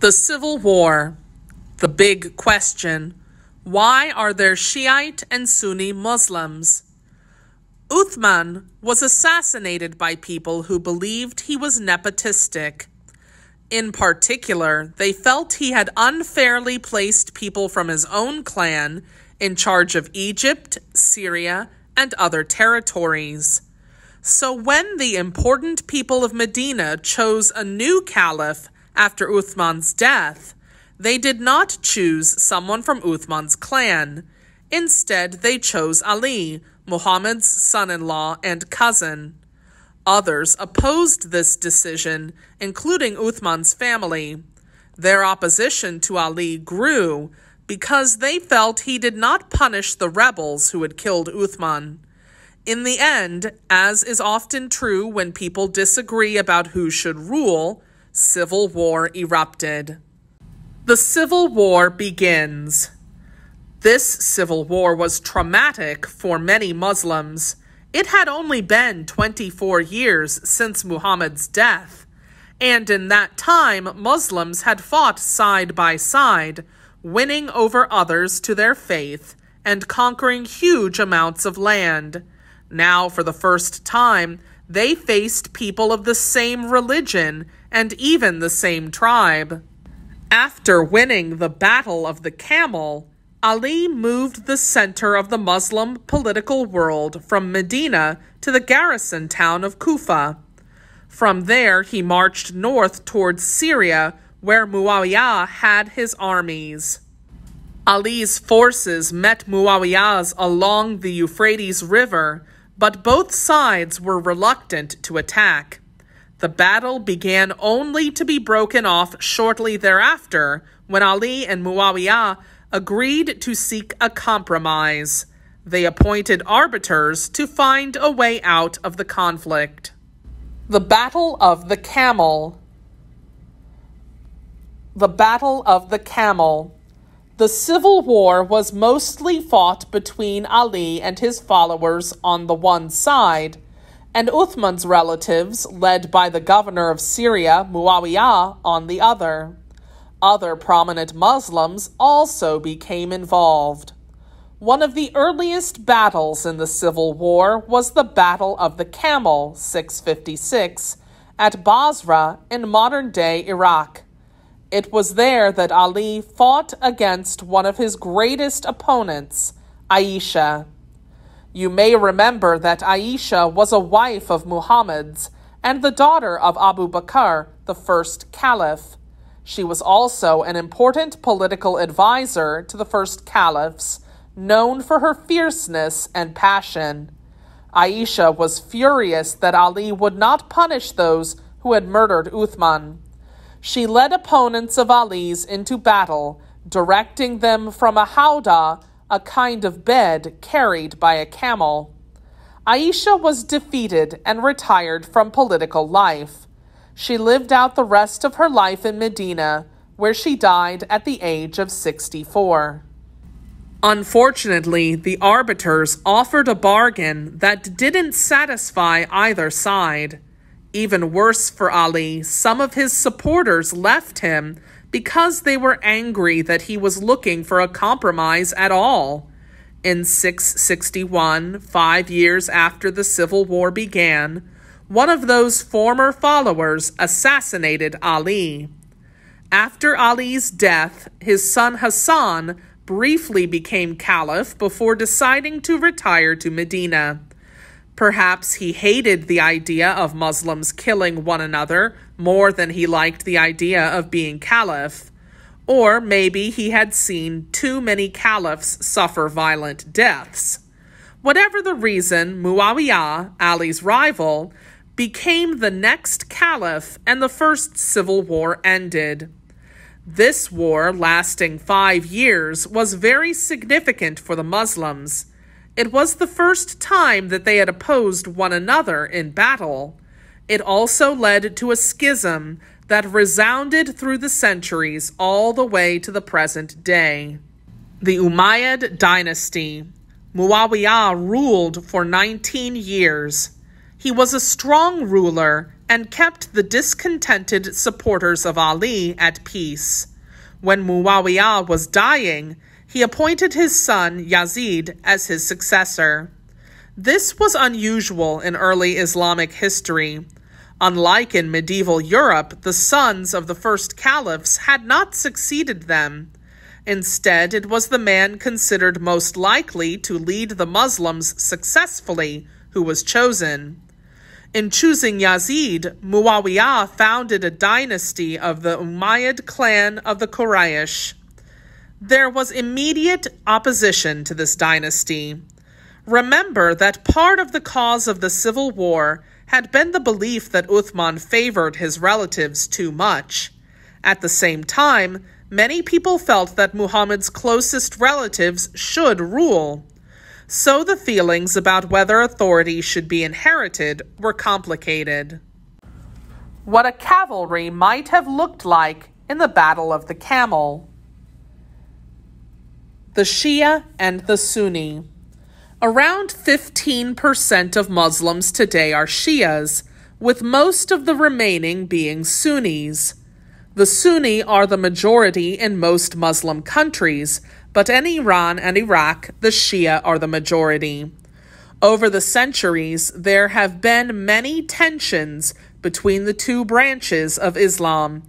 The Civil War. The big question. Why are there Shiite and Sunni Muslims? Uthman was assassinated by people who believed he was nepotistic. In particular, they felt he had unfairly placed people from his own clan in charge of Egypt, Syria, and other territories. So when the important people of Medina chose a new caliph after Uthman's death, they did not choose someone from Uthman's clan. Instead, they chose Ali, Muhammad's son in law and cousin. Others opposed this decision, including Uthman's family. Their opposition to Ali grew because they felt he did not punish the rebels who had killed Uthman. In the end, as is often true when people disagree about who should rule, civil war erupted. The Civil War begins. This civil war was traumatic for many Muslims. It had only been 24 years since Muhammad's death, and in that time Muslims had fought side by side, winning over others to their faith and conquering huge amounts of land. Now, for the first time, they faced people of the same religion and even the same tribe. After winning the Battle of the Camel, Ali moved the center of the Muslim political world from Medina to the garrison town of Kufa. From there, he marched north towards Syria, where Muawiyah had his armies. Ali's forces met Muawiyah's along the Euphrates River, but both sides were reluctant to attack. The battle began only to be broken off shortly thereafter when Ali and Muawiyah agreed to seek a compromise. They appointed arbiters to find a way out of the conflict. The Battle of the Camel. The Battle of the Camel. The civil war was mostly fought between Ali and his followers on the one side, and Uthman's relatives, led by the governor of Syria, Muawiyah, on the other. Other prominent Muslims also became involved. One of the earliest battles in the Civil War was the Battle of the Camel, 656, at Basra in modern day Iraq. It was there that Ali fought against one of his greatest opponents, Aisha. You may remember that Aisha was a wife of Muhammad's and the daughter of Abu Bakr, the first caliph. She was also an important political advisor to the first caliphs, known for her fierceness and passion. Aisha was furious that Ali would not punish those who had murdered Uthman. She led opponents of Ali's into battle, directing them from a howdah, a kind of bed carried by a camel. Aisha was defeated and retired from political life. She lived out the rest of her life in Medina, where she died at the age of 64. Unfortunately, the arbiters offered a bargain that didn't satisfy either side. Even worse for Ali, some of his supporters left him because they were angry that he was looking for a compromise at all. In 661, five years after the Civil War began, one of those former followers assassinated Ali. After Ali's death, his son Hassan briefly became caliph before deciding to retire to Medina. Perhaps he hated the idea of Muslims killing one another more than he liked the idea of being caliph. Or maybe he had seen too many caliphs suffer violent deaths. Whatever the reason, Muawiyah, Ali's rival, became the next caliph and the first civil war ended. This war, lasting five years, was very significant for the Muslims. It was the first time that they had opposed one another in battle. It also led to a schism that resounded through the centuries all the way to the present day. The Umayyad dynasty. Muawiyah ruled for 19 years. He was a strong ruler and kept the discontented supporters of Ali at peace. When Muawiyah was dying, he appointed his son Yazid as his successor. This was unusual in early Islamic history. Unlike in medieval Europe, the sons of the first caliphs had not succeeded them. Instead, it was the man considered most likely to lead the Muslims successfully who was chosen. In choosing Yazid, Muawiyah founded a dynasty of the Umayyad clan of the Quraysh. There was immediate opposition to this dynasty. Remember that part of the cause of the civil war had been the belief that Uthman favored his relatives too much. At the same time, many people felt that Muhammad's closest relatives should rule. So the feelings about whether authority should be inherited were complicated. What a cavalry might have looked like in the Battle of the Camel. The Shia and the Sunni. Around 15% of Muslims today are Shias, with most of the remaining being Sunnis. The Sunni are the majority in most Muslim countries, but in Iran and Iraq, the Shia are the majority. Over the centuries, there have been many tensions between the two branches of Islam.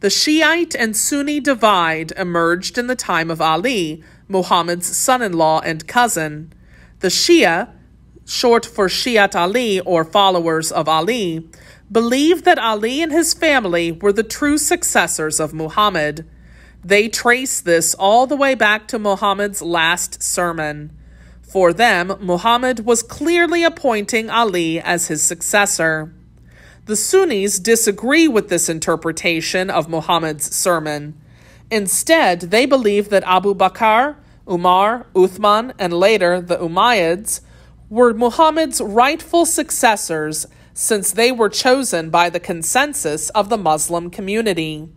The Shiite and Sunni divide emerged in the time of Ali, Muhammad's son in law and cousin. The Shia, short for Shiat Ali or followers of Ali, believe that Ali and his family were the true successors of Muhammad. They trace this all the way back to Muhammad's last sermon. For them, Muhammad was clearly appointing Ali as his successor. The Sunnis disagree with this interpretation of Muhammad's sermon. Instead, they believe that Abu Bakr, Umar, Uthman, and later the Umayyads were Muhammad's rightful successors since they were chosen by the consensus of the Muslim community.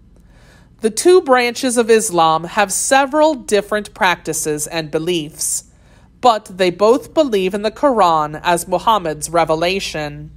The two branches of Islam have several different practices and beliefs, but they both believe in the Quran as Muhammad's revelation.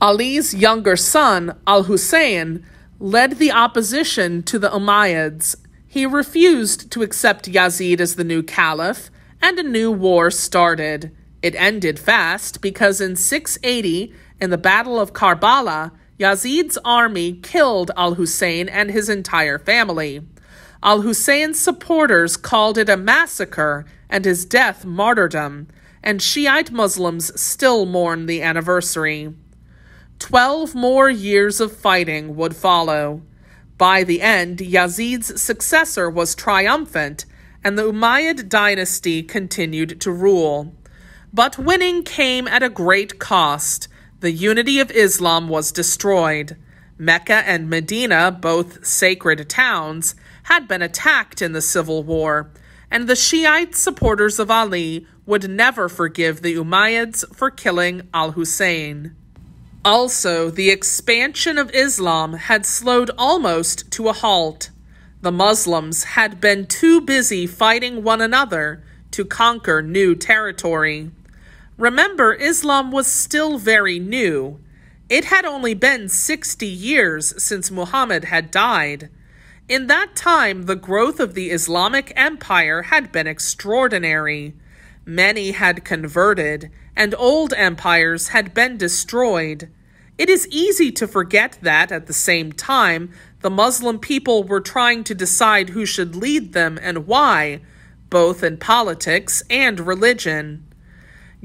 Ali's younger son, Al Hussein, led the opposition to the Umayyads. He refused to accept Yazid as the new caliph, and a new war started. It ended fast because in 680, in the Battle of Karbala, Yazid's army killed al Hussein and his entire family. Al Hussein's supporters called it a massacre and his death martyrdom, and Shiite Muslims still mourn the anniversary. Twelve more years of fighting would follow. By the end, Yazid's successor was triumphant, and the Umayyad dynasty continued to rule. But winning came at a great cost. The unity of Islam was destroyed. Mecca and Medina, both sacred towns, had been attacked in the civil war, and the Shiite supporters of Ali would never forgive the Umayyads for killing al Hussein. Also, the expansion of Islam had slowed almost to a halt. The Muslims had been too busy fighting one another to conquer new territory. Remember, Islam was still very new. It had only been 60 years since Muhammad had died. In that time, the growth of the Islamic Empire had been extraordinary. Many had converted, and old empires had been destroyed. It is easy to forget that, at the same time, the Muslim people were trying to decide who should lead them and why, both in politics and religion.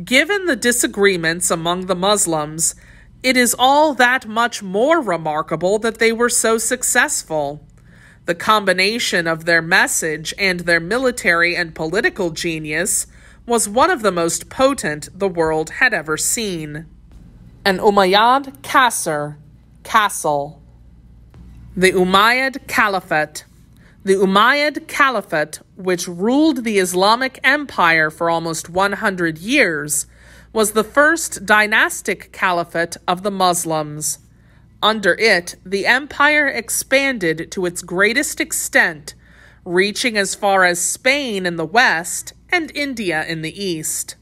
Given the disagreements among the Muslims, it is all that much more remarkable that they were so successful. The combination of their message and their military and political genius was one of the most potent the world had ever seen. An Umayyad Qasr, castle. The Umayyad Caliphate. The Umayyad Caliphate, which ruled the Islamic Empire for almost 100 years, was the first dynastic caliphate of the Muslims. Under it, the empire expanded to its greatest extent, reaching as far as Spain in the west and India in the east.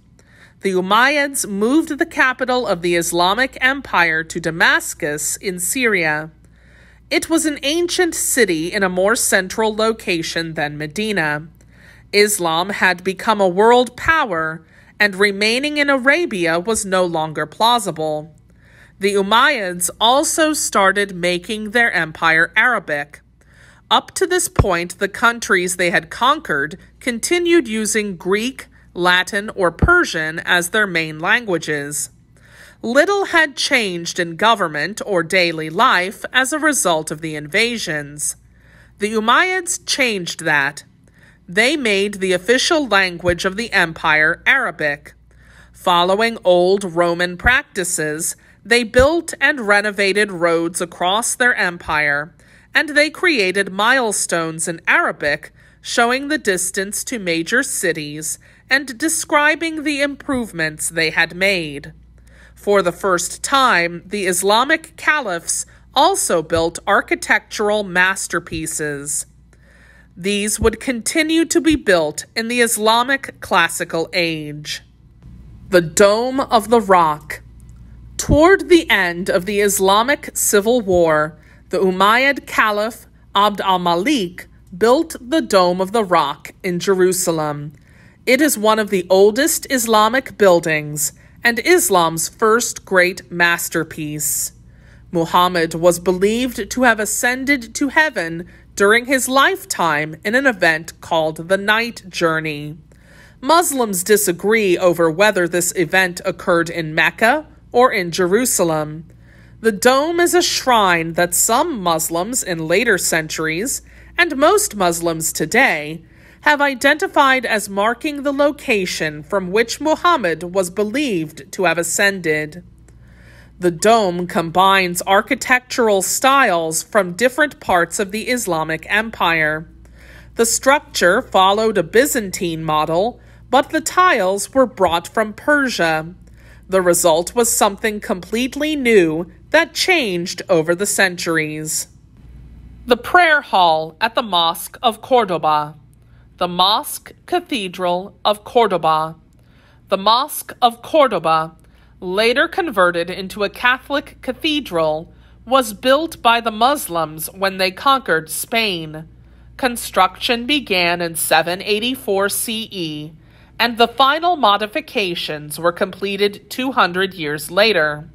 the Umayyads moved the capital of the Islamic Empire to Damascus in Syria. It was an ancient city in a more central location than Medina. Islam had become a world power, and remaining in Arabia was no longer plausible. The Umayyads also started making their empire Arabic. Up to this point, the countries they had conquered continued using Greek, Latin, or Persian as their main languages. Little had changed in government or daily life as a result of the invasions. The Umayyads changed that. They made the official language of the empire Arabic. Following old Roman practices, they built and renovated roads across their empire, and they created milestones in Arabic showing the distance to major cities and describing the improvements they had made. For the first time, the Islamic caliphs also built architectural masterpieces. These would continue to be built in the Islamic classical age. The Dome of the Rock. Toward the end of the Islamic Civil War, the Umayyad Caliph Abd al Malik built the Dome of the Rock in Jerusalem. It is one of the oldest Islamic buildings and Islam's first great masterpiece. Muhammad was believed to have ascended to heaven during his lifetime in an event called the Night Journey. Muslims disagree over whether this event occurred in Mecca or in Jerusalem. The dome is a shrine that some Muslims in later centuries, and most Muslims today, have identified as marking the location from which Muhammad was believed to have ascended. The dome combines architectural styles from different parts of the Islamic Empire. The structure followed a Byzantine model, but the tiles were brought from Persia. The result was something completely new that changed over the centuries. The Prayer Hall at the Mosque of Cordoba. The Mosque Cathedral of Cordoba. The Mosque of Cordoba later converted into a Catholic cathedral, was built by the Muslims when they conquered Spain. Construction began in 784 CE, and the final modifications were completed 200 years later.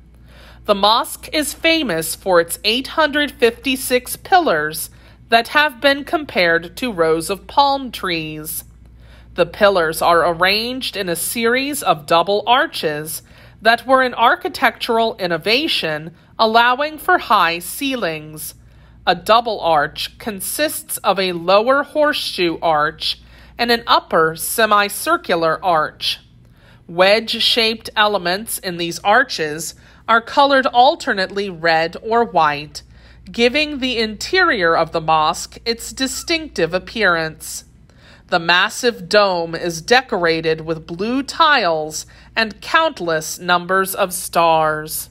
The mosque is famous for its 856 pillars that have been compared to rows of palm trees. The pillars are arranged in a series of double arches that were an architectural innovation allowing for high ceilings. A double arch consists of a lower horseshoe arch and an upper semicircular arch. Wedge shaped elements in these arches are colored alternately red or white, giving the interior of the mosque its distinctive appearance. The massive dome is decorated with blue tiles and countless numbers of stars.